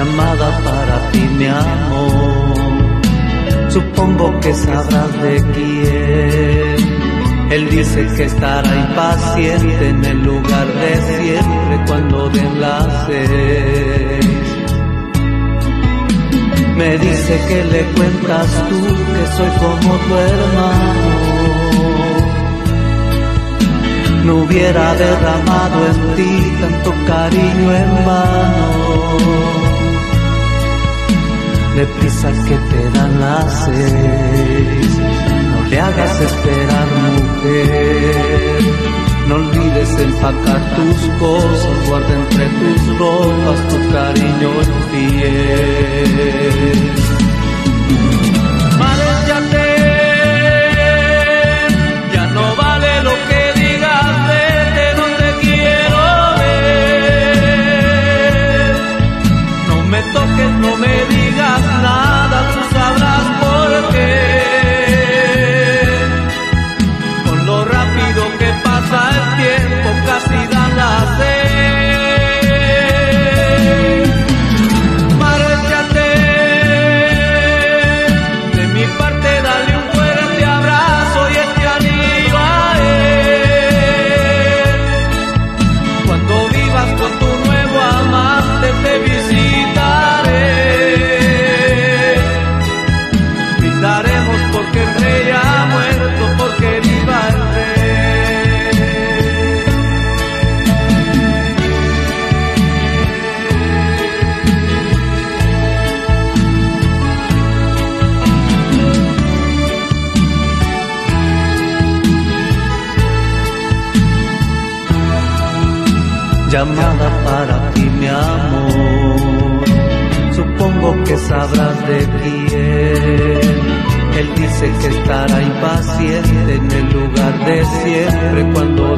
llamada para ti, mi amor. Supongo que sabrás de quién. Él dice que estará impaciente en el lugar de siempre cuando den las seis. Me dice que le cuentas tú que soy como tu hermano. No hubiera derramado en ti tanto cariño en vano que te dan las seis. No le hagas esperar, mujer. No olvides empacar tus cosas, guarda entre tus ropas tu cariño fiel. Llamada para ti, mi amor. Supongo que sabrás de quién. Él dice que estará impaciente en el lugar de siempre cuando.